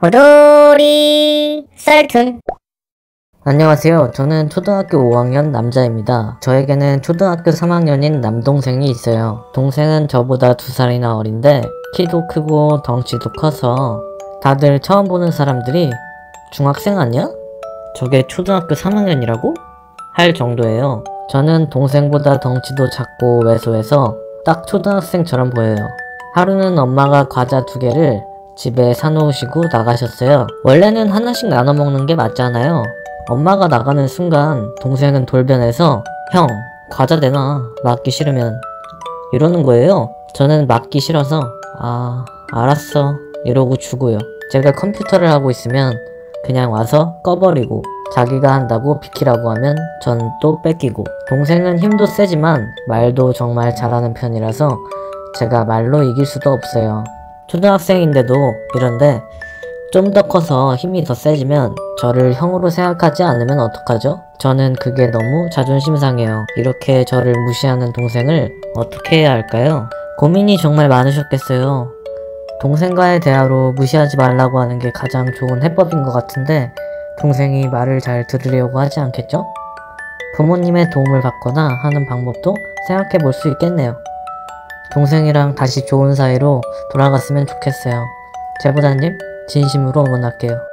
호돌이 썰툰 안녕하세요. 저는 초등학교 5학년 남자입니다. 저에게는 초등학교 3학년인 남동생이 있어요. 동생은 저보다 2살이나 어린데 키도 크고 덩치도 커서 다들 처음 보는 사람들이 중학생 아니야? 저게 초등학교 3학년이라고? 할 정도예요. 저는 동생보다 덩치도 작고 왜소해서 딱 초등학생처럼 보여요. 하루는 엄마가 과자 두 개를 집에 사놓으시고 나가셨어요. 원래는 하나씩 나눠 먹는 게 맞잖아요. 엄마가 나가는 순간 동생은 돌변해서 형 과자 내놔 맞기 싫으면 이러는 거예요. 저는 맞기 싫어서 아 알았어 이러고 주고요. 제가 컴퓨터를 하고 있으면 그냥 와서 꺼버리고 자기가 한다고 비키라고 하면 전 또 뺏기고 동생은 힘도 세지만 말도 정말 잘하는 편이라서 제가 말로 이길 수도 없어요. 초등학생인데도 이런데 좀 더 커서 힘이 더 세지면 저를 형으로 생각하지 않으면 어떡하죠? 저는 그게 너무 자존심 상해요. 이렇게 저를 무시하는 동생을 어떻게 해야 할까요? 고민이 정말 많으셨겠어요. 동생과의 대화로 무시하지 말라고 하는 게 가장 좋은 해법인 것 같은데 동생이 말을 잘 들으려고 하지 않겠죠? 부모님의 도움을 받거나 하는 방법도 생각해 볼 수 있겠네요. 동생이랑 다시 좋은 사이로 돌아갔으면 좋겠어요. 제보다님, 진심으로 응원할게요.